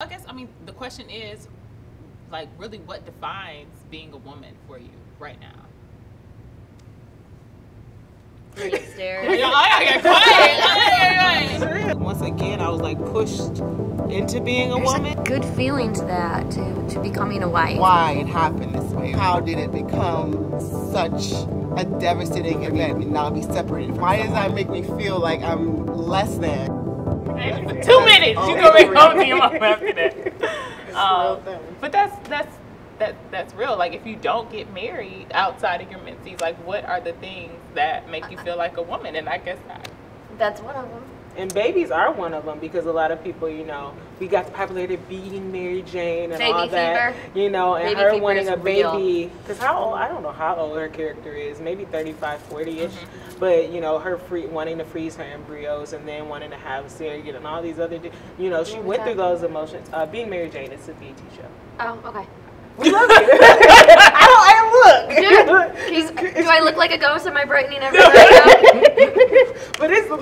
I guess I mean the question is, like, really, what defines being a woman for you right now? Stare. Yeah, I get quiet. Once again, I was like pushed into being a woman. Good feeling to that, to, to becoming a wife. why it happened this way. How did it become such a devastating event and now be separated? Why does that make me feel like I'm less than? Two minutes. You gonna make home to your mom after that. Um, but that's that's that that's real. Like if you don't get married outside of your menses, like what are the things that make you feel like a woman? And I guess I, That's one of them. And babies are one of them because a lot of people, you know, we got the popularity being Mary Jane and Baby all that, fever. you know, and Baby her wanting a baby. Because how old? I don't know how old her character is. Maybe 35, 40 ish. Mm-hmm. But you know, her free wanting to freeze her embryos and then wanting to have a surrogate and all these other, you know, she Yeah, went through those emotions. Uh, being Mary Jane is a BET show. Oh, okay. We love you. I don't. I look. Dude, do I look like a ghost? Am I brightening everything up? but it's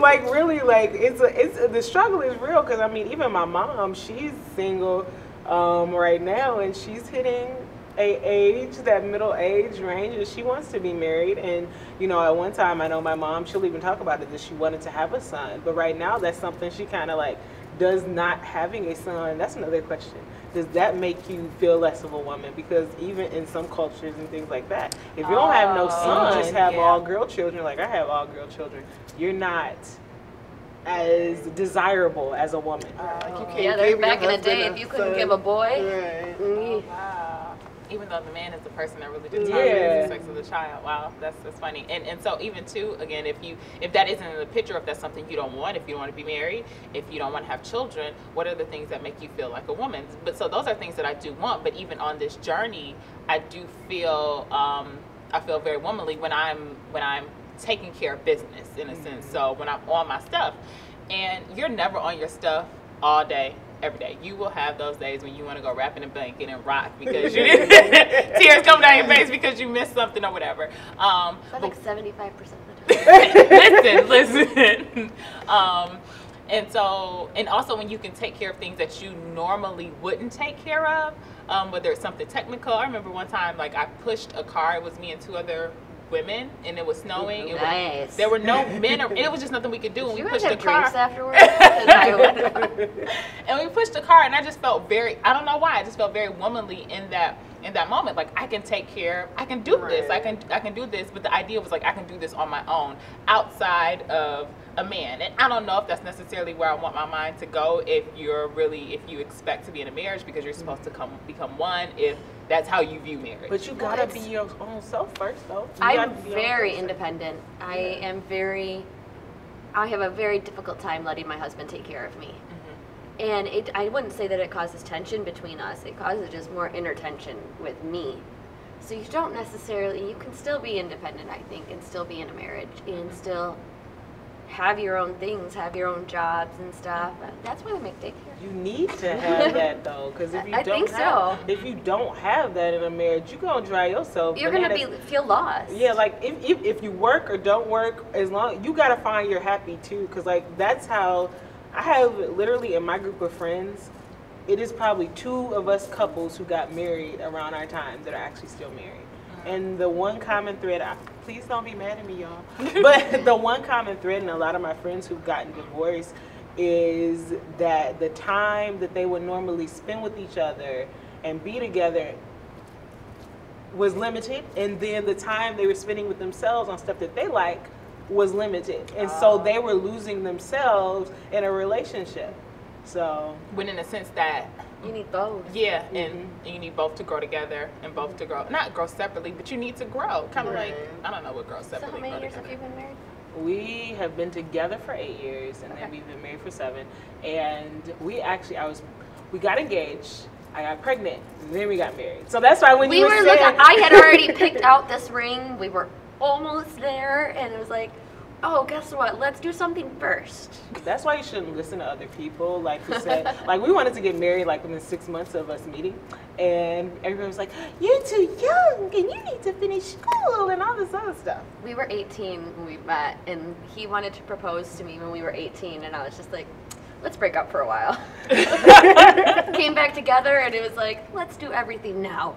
like really like it's a, it's the struggle is real because I mean even my mom she's single um, right now and she's hitting a age that middle age range and she wants to be married and you know at one time I know my mom she'll even talk about it that she wanted to have a son but right now that's something she kind of like does not having a son that's another question does that make you feel less of a woman because even in some cultures and things like that if you don't have no Oh, son just have yeah. all girl children like I have all girl children you're not as desirable as a woman Like you can't yeah, they're give your back in the day. If you couldn't son. give a boy, Right. mm, wow. Even though the man is the person that really determines Yeah. the sex of the child. Wow, that's that's funny. And and so even too, again, if you if that isn't in the picture, if that's something you don't want, if you don't want to be married, if you don't want to have children, what are the things that make you feel like a woman? But so those are things that I do want. But even on this journey, I do feel um, I feel very womanly when I'm when I'm taking care of business in a sense. So when I'm on my stuff, and you're never on your stuff all day. Every day, you will have those days when you want to go wrap in a blanket and rock because you tears come down your face because you missed something or whatever. Um, but think 75% of the time. listen, listen. Um, and so, and also when you can take care of things that you normally wouldn't take care of, um, whether it's something technical. I remember one time, like I pushed a car. It was me and two other women, and it was snowing. It was- Nice. there were no men. ar- It was just nothing we could do. And you we pushed the car. afterwards? 'Cause I would- and we pushed the car and i just felt very i don't know why i just felt very womanly in that in that moment like i can take care i can do this i can i can do this but the idea was like i can do this on my own outside of a man and i don't know if that's necessarily where i want my mind to go if you're really if you expect to be in a marriage because you're supposed to come become one if that's how you view marriage but you gotta it's- be your own self first though You I'm gotta be your own very person. independent. I am very. I have a very difficult time letting my husband take care of me. And it, I wouldn't say that it causes tension between us. It causes just more inner tension with me. So you don't necessarily. You can still be independent, I think, and still be in a marriage, and still have your own things, have your own jobs and stuff. Uh, that's why they make daycare. You need to have that though, because if you I don't think have, so. if you don't have that in a marriage, you're gonna dry yourself. You're gonna be feel lost. Yeah, like if, if, if you work or don't work, as long you gotta find you're happy too, because like that's how I have literally in my group of friends, it is probably two of us couples who got married around our time that are actually still married. Uh-huh. And the one common thread, I, please don't be mad at me, y'all. But the one common thread in a lot of my friends who've gotten divorced is that the time that they would normally spend with each other and be together was limited, and then the time they were spending with themselves on stuff that they like was limited, and so oh. they were losing themselves in a relationship. So when in the sense that You need both. yeah and mm-hmm. you need both to grow together and both to grow not grow separately but you need to grow kind of like i don't know what grow So separately how many grow years have you been married? we have been together for eight years, and then we've been married for seven. And we actually, I was, we got engaged. I got pregnant, and then we got married. So that's why when we you were were looking. I had already picked out this ring. We were almost there, and it was like, oh, guess what? Let's do something first. That's why you shouldn't listen to other people. Like who said, like we wanted to get married like within six months of us meeting, and everyone was like, "You're too young, and you need to finish school and all this other stuff." We were 18 when we met, and he wanted to propose to me when we were 18, and I was just like, let's break up for a while. Came back together, and it was like, let's do everything now.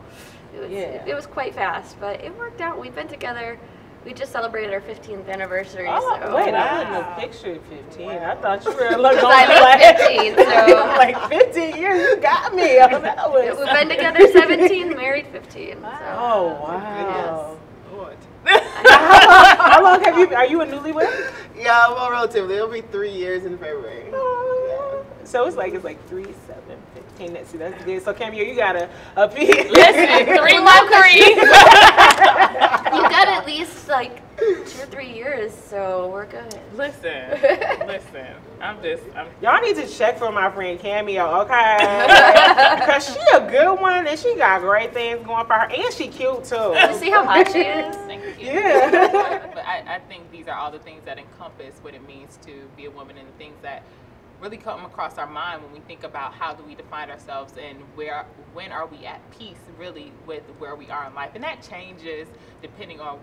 It was, Yeah. it was quite fast, but it worked out. We've been together. We just celebrated our 15th anniversary. Oh, so. wait, I Wow. wouldn't have pictured 15. I thought you were looking I look like 15, so- like 15 years. You got me. That was- We've been together 17, married 15. So. Oh wow. Lord. How long have you? Are you a newlywed? Yeah, well, relatively. It'll be three years in February. Oh, So it's like it's like three, seven, fifteen. That's that's good. So Cameo, you got a a piece. Listen, three one three. You got at least like two or three years, so we're good. listen, listen. I'm just. I'm. Y'all need to check for my friend Cameo, okay? Cause she a good one and she got great things going for her, and she cute too. You see how hot she is? Yeah. but I, I think these are all the things that encompass what it means to be a woman and the things that really come across our mind when we think about how do we define ourselves and where when are we at peace really with where we are in life. And that changes depending on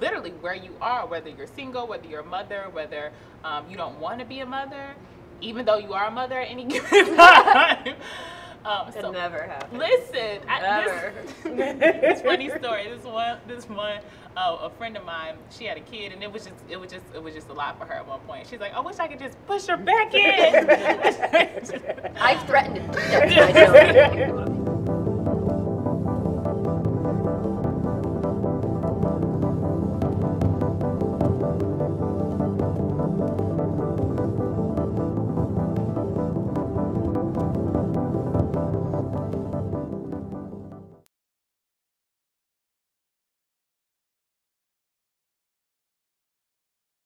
literally where you are whether you're single whether you're a mother whether um, you don't want to be a mother even though you are a mother at any given time um, Could so never happen. listen I, Never. this, it's funny story. This one, this one, uh, a friend of mine, she had a kid, and it was just, it was just, it was just a lot for her at one point. She's like, I wish I could just push her back in.